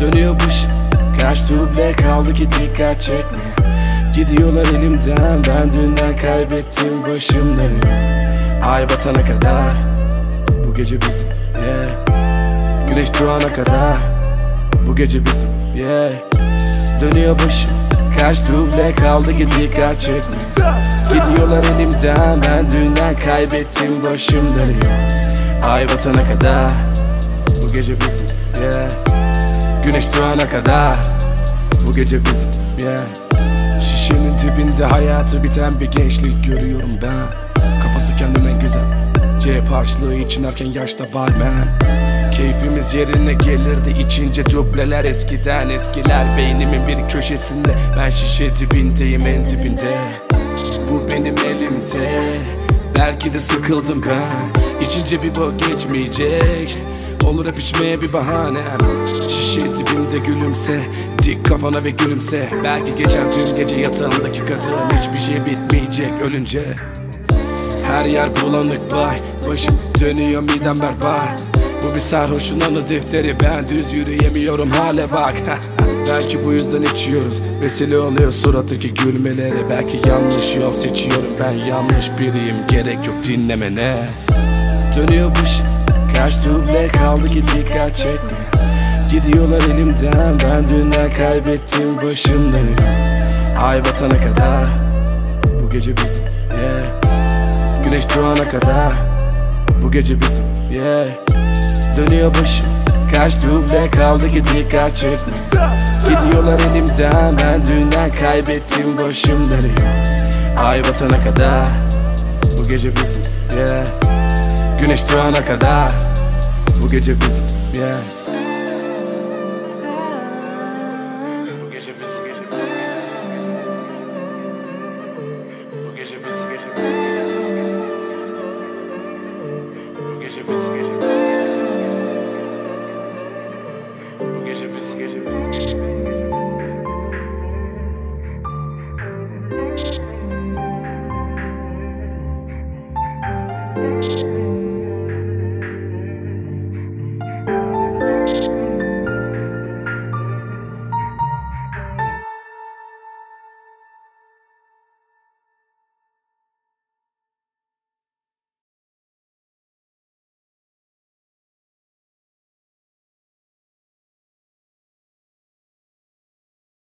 Dönüyor başım Kaç duble kaldı ki dikkat çekme Gidiyorlar elimden. Ben dünden kaybettim başım dönüyor Ay batana kadar. Bu gece bizim yeah. Güneş doğana kadar. Bu gece bizim yeah. Dönüyor başım. Kaç duble kaldı ki dikkat çekme Gidiyorlar elimden. Ben dünden kaybettim başım dönüyor Ay batana kadar. Bu gece bizim yeah. Güneş doğana kadar. Bu gece bizim yeah. Dibinde hayatı biten bir gençlik görüyorum ben. Kafası kendinden güzel Cep harçlığı için erken yaşta barmen. Keyfimiz yerine gelirdi içince dubleler eskiden Eskiler. Beynimin bir köşesinde Ben şişe dibindeyim en dibinde. Bu benim elimde. Belki de sıkıldım ben. İçince bir bok geçmeyecek. Olur hep içmeye bir bahanem. Şişe dibinde gülümse Dik kafana ve gülümse. Belki geçer tüm gece yatağındaki kadın Hiçbir şey bitmeyecek ölünce. Her yer bulanık bay Başım dönüyor midem berbat. Bu bir sarhoşun anı defteri Ben düz yürüyemiyorum hale bak. Belki bu yüzden içiyoruz Vesile oluyor surattaki gülmeleri. Belki yanlış yol seçiyorum Ben yanlış biriyim Gerek yok dinlemene. Dönüyor başım Kaç duble kaldı ki dikkat çekme Gidiyorlar elimden. Ben dünden kaybettim başım dönüyor Ay batana kadar. Bu gece bizim yeah. Güneş doğana kadar. Bu gece bizim yeah. Dönüyor başım. Kaç duble kaldı ki dikkat çekme. Gidiyorlar elimden. Ben dünden kaybettim başım dönüyor Ay batana kadar. Bu gece bizim yeah. Güneş doğana kadar. Bu gece bizim yeah Bu gece bizim Bu gece bizim Bu gece bizim